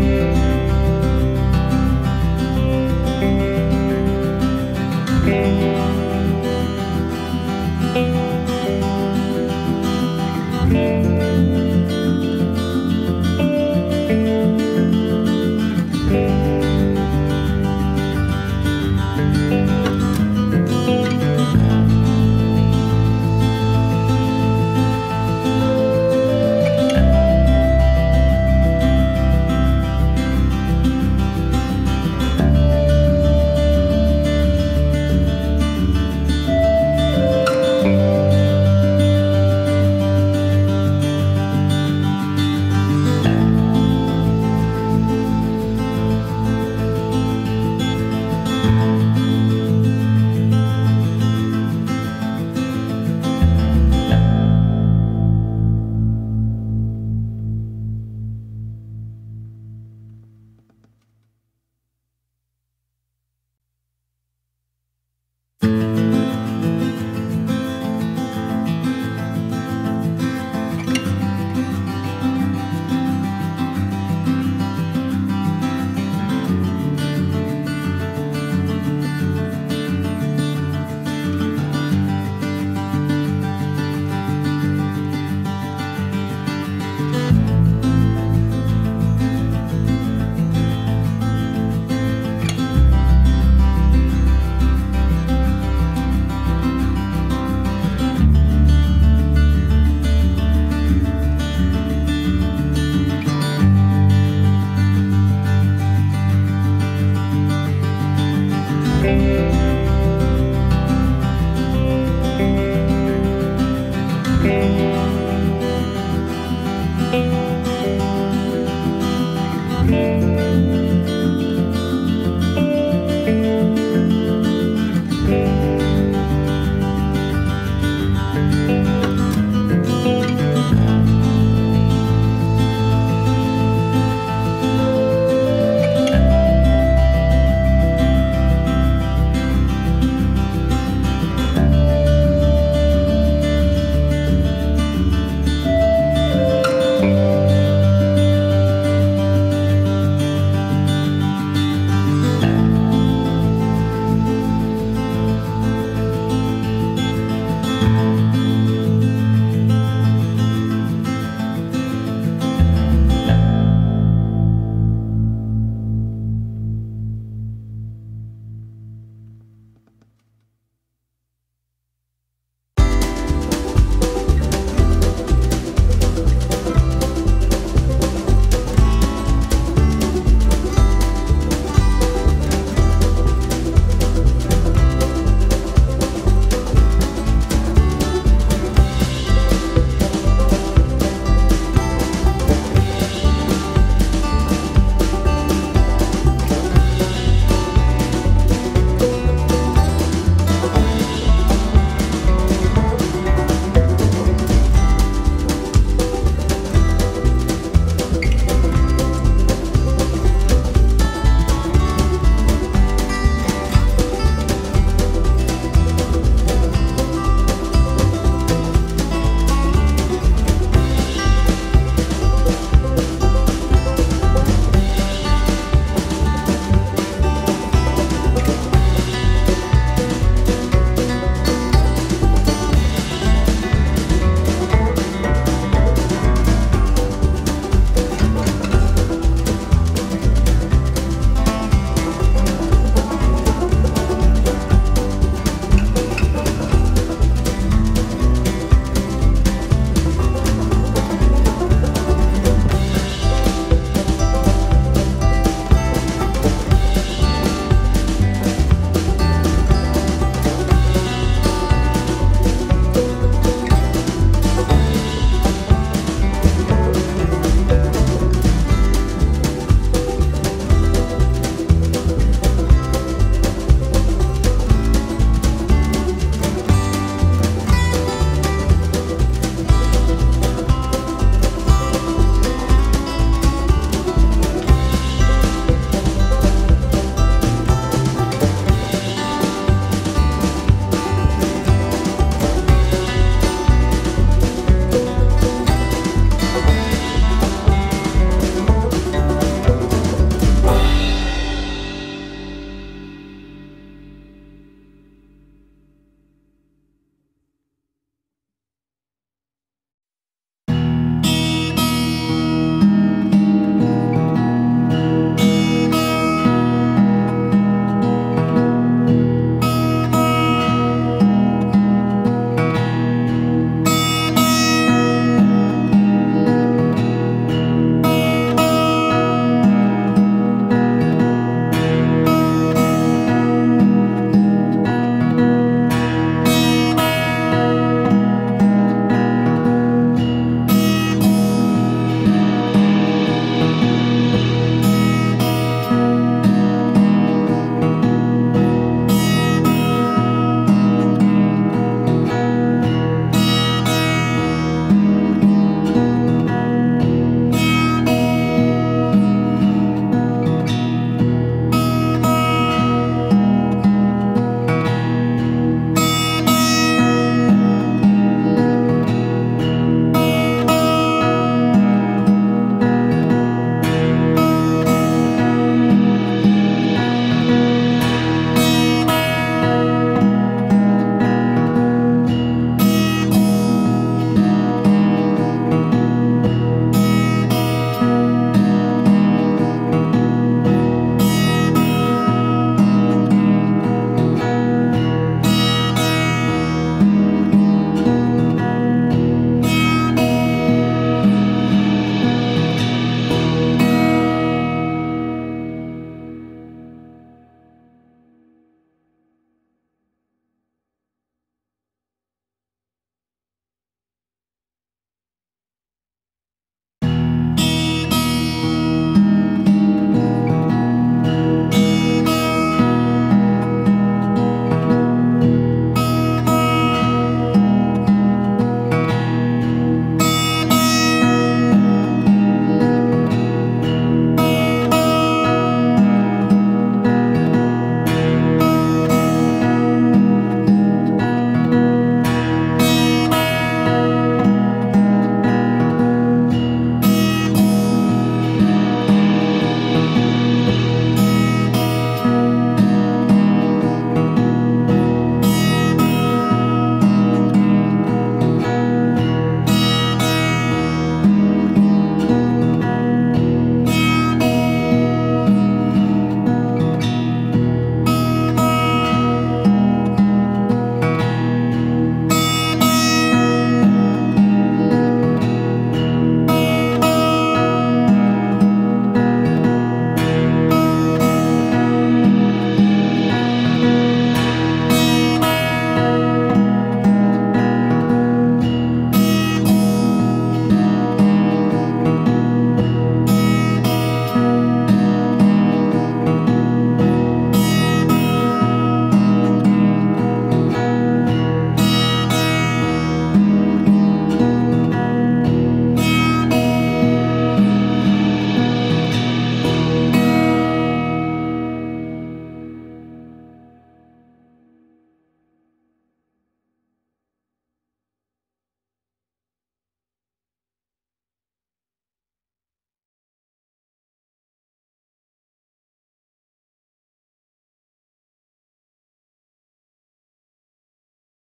Música